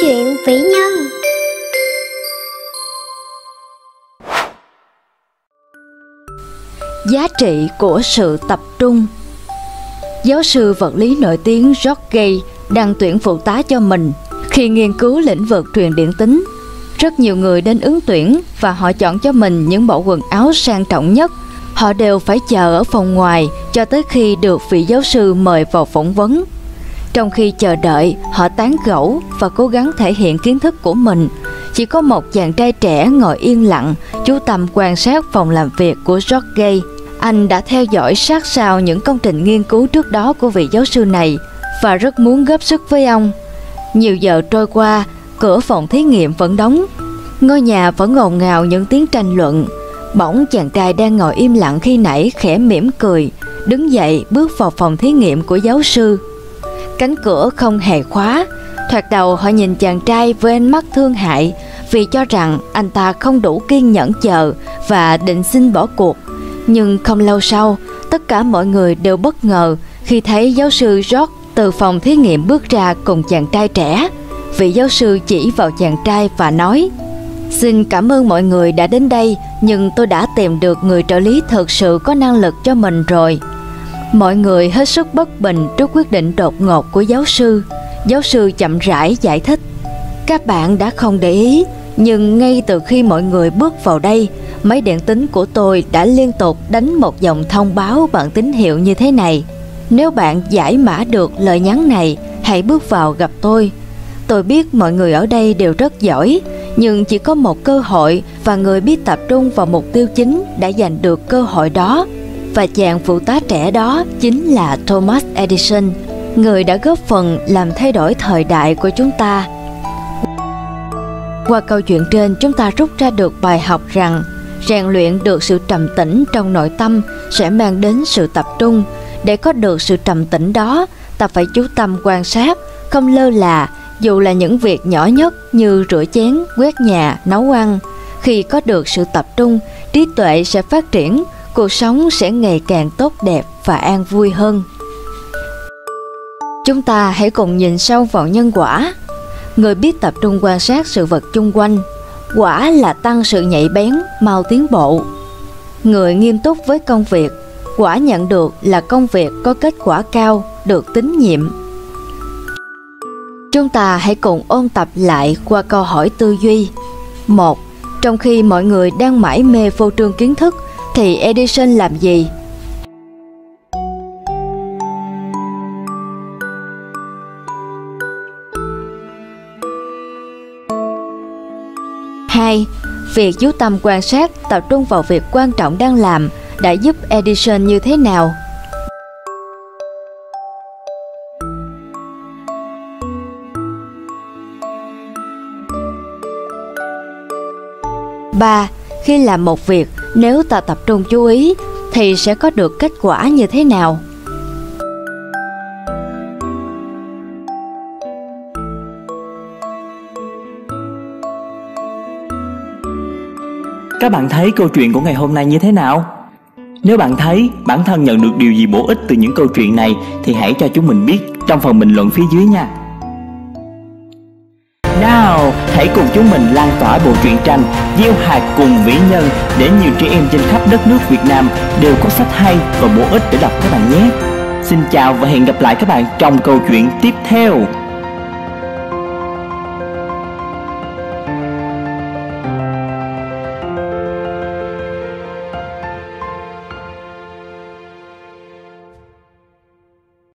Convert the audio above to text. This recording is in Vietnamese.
chuyện vĩ nhân Giá trị của sự tập trung Giáo sư vật lý nổi tiếng George Gay đang tuyển phụ tá cho mình khi nghiên cứu lĩnh vực truyền điện tính. Rất nhiều người đến ứng tuyển và họ chọn cho mình những bộ quần áo sang trọng nhất. Họ đều phải chờ ở phòng ngoài cho tới khi được vị giáo sư mời vào phỏng vấn. Trong khi chờ đợi, họ tán gẫu và cố gắng thể hiện kiến thức của mình. Chỉ có một chàng trai trẻ ngồi yên lặng, chú tâm quan sát phòng làm việc của George Gay. Anh đã theo dõi sát sao những công trình nghiên cứu trước đó của vị giáo sư này và rất muốn góp sức với ông. Nhiều giờ trôi qua, cửa phòng thí nghiệm vẫn đóng. Ngôi nhà vẫn ngồn ngào những tiếng tranh luận. Bỗng chàng trai đang ngồi im lặng khi nãy khẽ mỉm cười, đứng dậy bước vào phòng thí nghiệm của giáo sư. Cánh cửa không hề khóa. Thoạt đầu họ nhìn chàng trai với ánh mắt thương hại vì cho rằng anh ta không đủ kiên nhẫn chờ và định xin bỏ cuộc. Nhưng không lâu sau, tất cả mọi người đều bất ngờ khi thấy giáo sư George từ phòng thí nghiệm bước ra cùng chàng trai trẻ. Vị giáo sư chỉ vào chàng trai và nói Xin cảm ơn mọi người đã đến đây Nhưng tôi đã tìm được người trợ lý thực sự có năng lực cho mình rồi Mọi người hết sức bất bình trước quyết định đột ngột của giáo sư. Giáo sư chậm rãi giải thích. Các bạn đã không để ý, nhưng ngay từ khi mọi người bước vào đây, máy điện tính của tôi đã liên tục đánh một dòng thông báo bằng tín hiệu như thế này. Nếu bạn giải mã được lời nhắn này, hãy bước vào gặp tôi. Tôi biết mọi người ở đây đều rất giỏi, nhưng chỉ có một cơ hội và người biết tập trung vào mục tiêu chính đã giành được cơ hội đó và chàng phụ tá trẻ đó chính là Thomas Edison, người đã góp phần làm thay đổi thời đại của chúng ta. Qua câu chuyện trên, chúng ta rút ra được bài học rằng rèn luyện được sự trầm tĩnh trong nội tâm sẽ mang đến sự tập trung. Để có được sự trầm tĩnh đó, ta phải chú tâm quan sát, không lơ là, dù là những việc nhỏ nhất như rửa chén, quét nhà, nấu ăn. Khi có được sự tập trung, trí tuệ sẽ phát triển, cuộc sống sẽ ngày càng tốt đẹp và an vui hơn. Chúng ta hãy cùng nhìn sâu vào nhân quả. Người biết tập trung quan sát sự vật chung quanh, quả là tăng sự nhạy bén, mau tiến bộ. Người nghiêm túc với công việc, quả nhận được là công việc có kết quả cao, được tín nhiệm. Chúng ta hãy cùng ôn tập lại qua câu hỏi tư duy. một Trong khi mọi người đang mãi mê phô trương kiến thức thì Edison làm gì? Hai, việc chú tâm quan sát, tập trung vào việc quan trọng đang làm đã giúp Edison như thế nào? Ba, khi làm một việc nếu ta tập trung chú ý, thì sẽ có được kết quả như thế nào Các bạn thấy câu chuyện của ngày hôm nay như thế nào? Nếu bạn thấy bản thân nhận được điều gì bổ ích từ những câu chuyện này, thì hãy cho chúng mình biết trong phần bình luận phía dưới nha. Nào, hãy cùng chúng mình lan tỏa bộ truyện tranh Gieo hạt cùng vĩ nhân để nhiều trẻ em trên khắp đất nước Việt Nam đều có sách hay và bổ ích để đọc các bạn nhé. Xin chào và hẹn gặp lại các bạn trong câu chuyện tiếp theo.